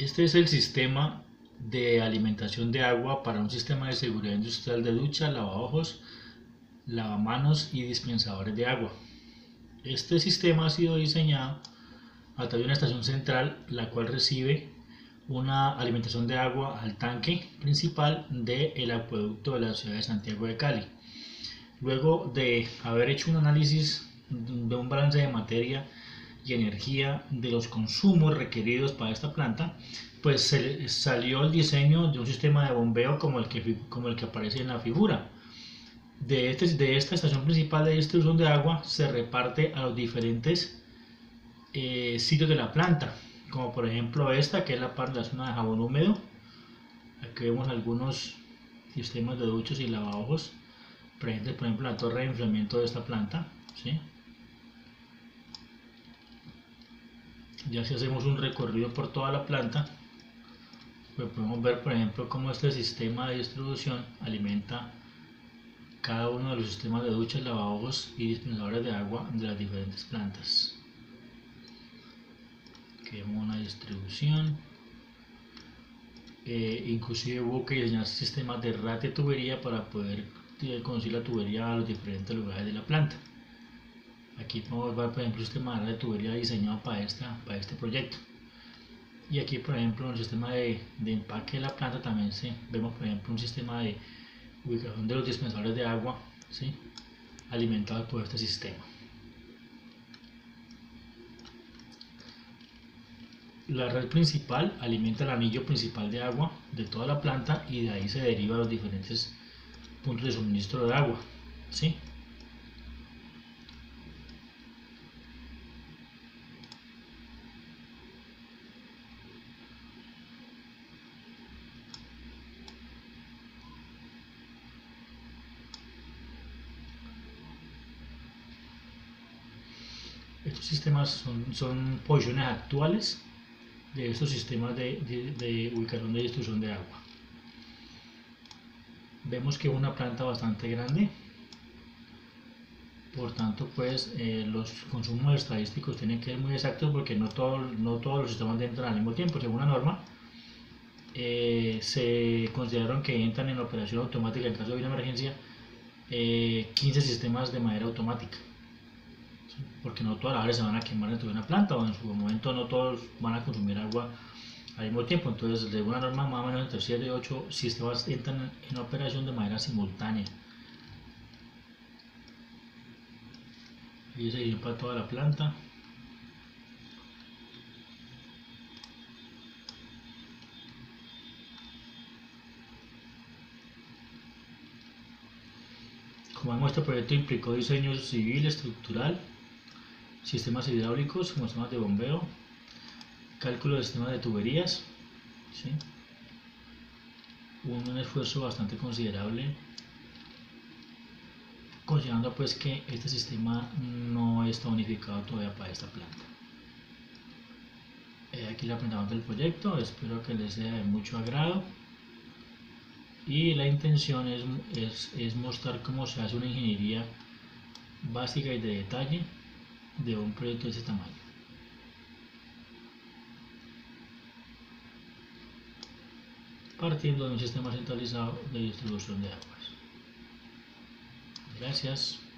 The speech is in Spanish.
Este es el sistema de alimentación de agua para un sistema de seguridad industrial de ducha, lavabojos, lavamanos y dispensadores de agua. Este sistema ha sido diseñado a través de una estación central, la cual recibe una alimentación de agua al tanque principal del acueducto de la ciudad de Santiago de Cali. Luego de haber hecho un análisis de un balance de materia y energía de los consumos requeridos para esta planta, pues se salió el diseño de un sistema de bombeo como el que, como el que aparece en la figura. De, este, de esta estación principal de distribución de agua se reparte a los diferentes eh, sitios de la planta, como por ejemplo esta que es la parte de la zona de jabón húmedo. Aquí vemos algunos sistemas de duchos y lavabojos presentes, por ejemplo, la torre de enfriamiento de esta planta. ¿sí? Ya si hacemos un recorrido por toda la planta pues podemos ver por ejemplo cómo este sistema de distribución alimenta cada uno de los sistemas de duchas, lavabos y dispensadores de agua de las diferentes plantas. Aquí vemos una distribución. Eh, inclusive hubo que diseñar sistemas de rate tubería para poder eh, conducir la tubería a los diferentes lugares de la planta Aquí podemos ver, por ejemplo, el sistema de tubería diseñado para, esta, para este proyecto. Y aquí, por ejemplo, en el sistema de, empaque de la planta también se, vemos, por ejemplo, un sistema de ubicación de los dispensadores de agua ¿sí? alimentados por este sistema. La red principal alimenta el anillo principal de agua de toda la planta y de ahí se deriva los diferentes puntos de suministro de agua. ¿sí? Estos sistemas son, son posiciones actuales de estos sistemas de, ubicación de distribución de agua. Vemos que es una planta bastante grande, por tanto pues eh, los consumos estadísticos tienen que ser muy exactos porque no, todo, no todos los sistemas entran al mismo tiempo, según la norma. Eh, se consideraron que entran en operación automática en caso de una emergencia 15 eh, sistemas de manera automática porque no todas las áreas se van a quemar dentro de una planta o en su momento no todos van a consumir agua al mismo tiempo. Entonces, de una norma más o menos entre 7 y 8 sistemas entran en operación de manera simultánea. Y se para toda la planta. Como vemos, este proyecto implicó diseño civil, estructural, sistemas hidráulicos como sistemas de bombeo, cálculo de sistemas de tuberías, un esfuerzo bastante considerable considerando pues que este sistema no está unificado todavía para esta planta. Aquí la presentación del proyecto, espero que les sea de mucho agrado y la intención es, es mostrar cómo se hace una ingeniería básica y de detalle de un proyecto de ese tamaño. Partiendo de un sistema centralizado de distribución de aguas. Gracias.